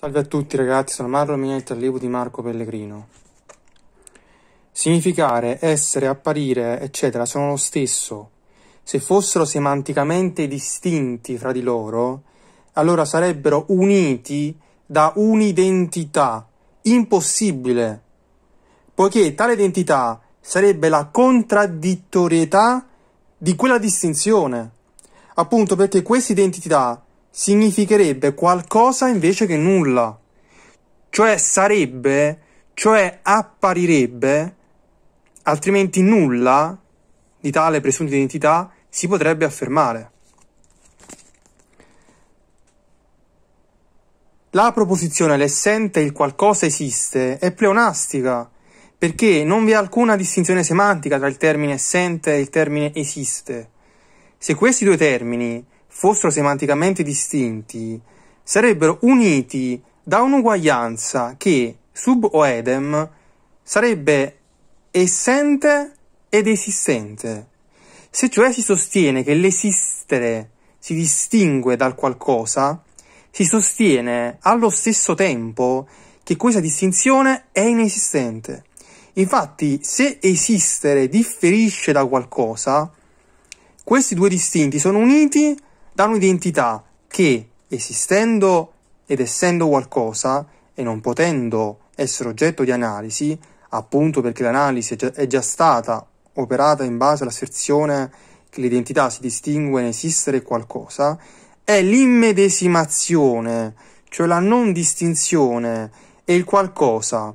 Salve a tutti ragazzi, sono Marlo Minetti, allievo di Marco Pellegrino. Significare, essere, apparire, eccetera, sono lo stesso. Se fossero semanticamente distinti fra di loro, allora sarebbero uniti da un'identità impossibile, poiché tale identità sarebbe la contraddittorietà di quella distinzione. Appunto perché questa identità significherebbe qualcosa invece che nulla. Cioè sarebbe, cioè apparirebbe, altrimenti nulla di tale presunta identità si potrebbe affermare. La proposizione l'essente il qualcosa esiste è pleonastica, perché non vi è alcuna distinzione semantica tra il termine essente e il termine esiste. Se questi due termini fossero semanticamente distinti, sarebbero uniti da un'uguaglianza che, sub oedem, sarebbe essente ed esistente. Se cioè si sostiene che l'esistere si distingue dal qualcosa, si sostiene allo stesso tempo che questa distinzione è inesistente. Infatti, se esistere differisce da qualcosa, questi due distinti sono uniti da un'identità che, esistendo ed essendo qualcosa e non potendo essere oggetto di analisi, appunto perché l'analisi è già stata operata in base all'asserzione che l'identità si distingue nell'esistere qualcosa, è l'immedesimazione, cioè la non distinzione e il qualcosa.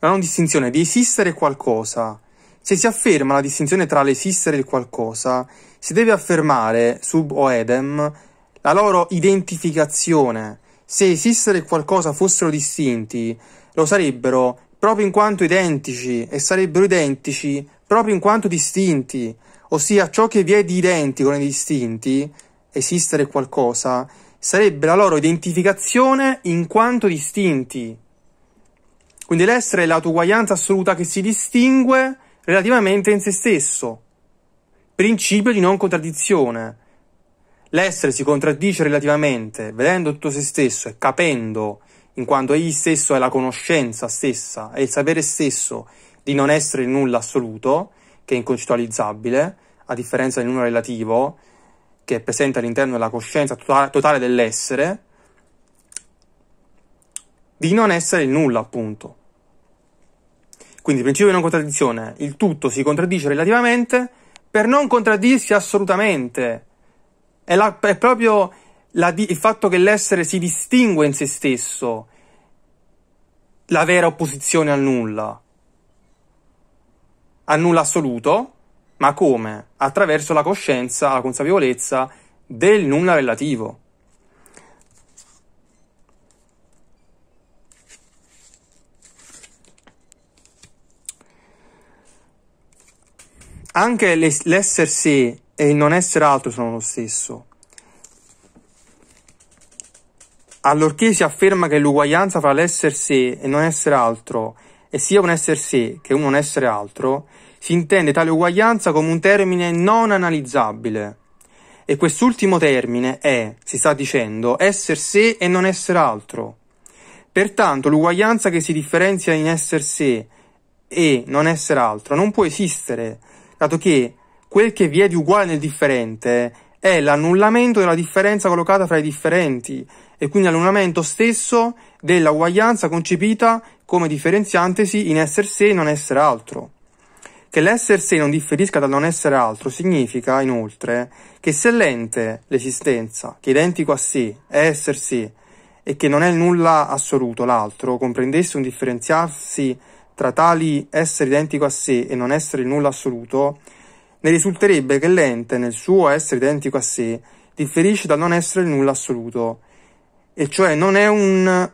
La non distinzione di esistere qualcosa. Se si afferma la distinzione tra l'esistere e il qualcosa, si deve affermare, sub oedem, la loro identificazione. Se esistere e qualcosa fossero distinti, lo sarebbero proprio in quanto identici e sarebbero identici proprio in quanto distinti, ossia ciò che vi è di identico nei distinti, esistere qualcosa, sarebbe la loro identificazione in quanto distinti. Quindi l'essere è l'autoguaglianza assoluta che si distingue relativamente in se stesso principio di non contraddizione. L'essere si contraddice relativamente, vedendo tutto se stesso e capendo, in quanto egli stesso è la conoscenza stessa, è il sapere stesso di non essere il nulla assoluto, che è inconcettualizzabile, a differenza del nulla relativo, che è presente all'interno della coscienza totale dell'essere, di non essere il nulla, appunto. Quindi, principio di non contraddizione, il tutto si contraddice relativamente, per non contraddirsi assolutamente. È, la, è proprio la, il fatto che l'essere si distingue in se stesso, la vera opposizione al nulla. Al nulla assoluto, ma come? Attraverso la coscienza, la consapevolezza del nulla relativo. Anche l'essere sé e il non essere altro sono lo stesso. Allorché si afferma che l'uguaglianza fra l'essere sé e non essere altro è sia un essere sé che un non essere altro, si intende tale uguaglianza come un termine non analizzabile. E quest'ultimo termine è, si sta dicendo, essere sé e non essere altro. Pertanto l'uguaglianza che si differenzia in essere sé e non essere altro non può esistere, dato che quel che vi è di uguale nel differente è l'annullamento della differenza collocata fra i differenti e quindi l'annullamento stesso della uguaglianza concepita come differenziantesi in essere sé e non essere altro. Che l'essere sé non differisca dal non essere altro significa, inoltre, che se l'ente, l'esistenza, che è identico a sé, è essere sé, e che non è nulla assoluto l'altro, comprendesse un differenziarsi tra tali essere identico a sé e non essere il nulla assoluto, ne risulterebbe che l'ente, nel suo essere identico a sé, differisce dal non essere il nulla assoluto, e cioè non è un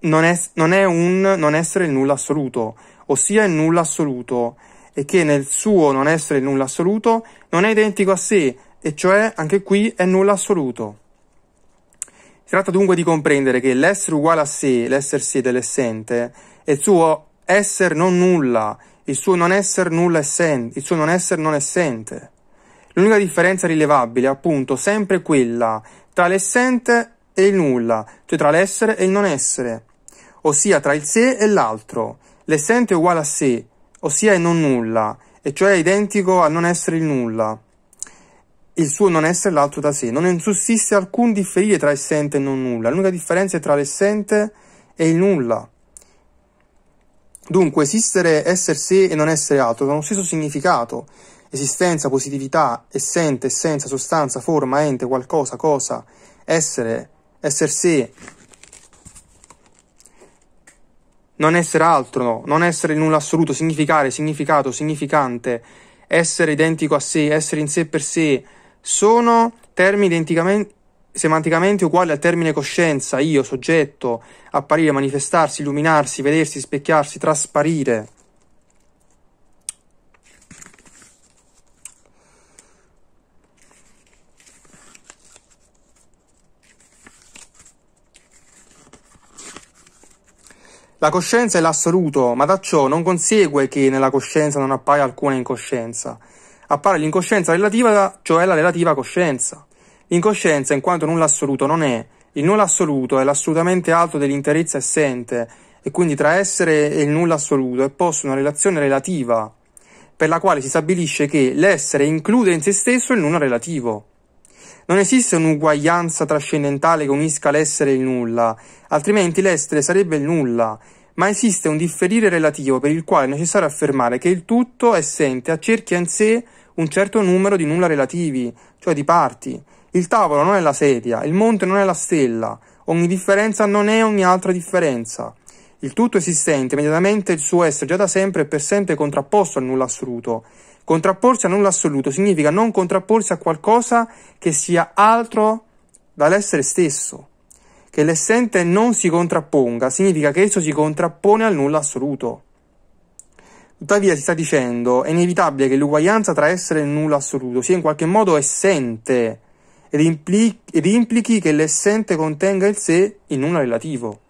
non è, non è un non essere il nulla assoluto, ossia il nulla assoluto, e che nel suo non essere il nulla assoluto non è identico a sé, e cioè anche qui è nulla assoluto. Si tratta dunque di comprendere che l'essere uguale a sé, l'essere sé dell'essente, è il suo essere non nulla, il suo non essere nulla essente, il suo non essere non essente. L'unica differenza rilevabile è appunto sempre quella tra l'essente e il nulla, cioè tra l'essere e il non essere, ossia tra il sé e l'altro. L'essente è uguale a sé, ossia è non nulla, e cioè è identico al non essere il nulla. Il suo non essere l'altro da sé. Non sussiste alcun differire tra essente e non nulla. L'unica differenza è tra l'essente e il nulla. Dunque, esistere, essere sé e non essere altro hanno lo stesso significato. Esistenza, positività, essente, essenza, sostanza, forma, ente, qualcosa, cosa, essere, essere sé, non essere altro, non essere nulla assoluto, significare, significato, significante, essere identico a sé, essere in sé per sé, sono termini identicamente semanticamente uguali al termine coscienza, io, soggetto, apparire, manifestarsi, illuminarsi, vedersi, specchiarsi, trasparire. La coscienza è l'assoluto, ma da ciò non consegue che nella coscienza non appaia alcuna incoscienza. Appare l'incoscienza relativa, cioè la relativa coscienza. L'incoscienza, in quanto nulla assoluto, non è. Il nulla assoluto è l'assolutamente alto dell'interezza essente, e quindi tra essere e il nulla assoluto è posta una relazione relativa, per la quale si stabilisce che l'essere include in se stesso il nulla relativo. Non esiste un'uguaglianza trascendentale che unisca l'essere e il nulla, altrimenti l'essere sarebbe il nulla, ma esiste un differire relativo per il quale è necessario affermare che il tutto essente accerchia in sé un certo numero di nulla relativi, cioè di parti, il tavolo non è la sedia, il monte non è la stella, ogni differenza non è ogni altra differenza. Il tutto esistente, immediatamente il suo essere già da sempre e per sempre contrapposto al nulla assoluto. Contrapporsi al nulla assoluto significa non contrapporsi a qualcosa che sia altro dall'essere stesso. Che l'essente non si contrapponga significa che esso si contrappone al nulla assoluto. Tuttavia si sta dicendo è inevitabile che l'uguaglianza tra essere e nulla assoluto sia in qualche modo essente ed, impli- ed implichi che l'essente contenga il sé in nulla relativo.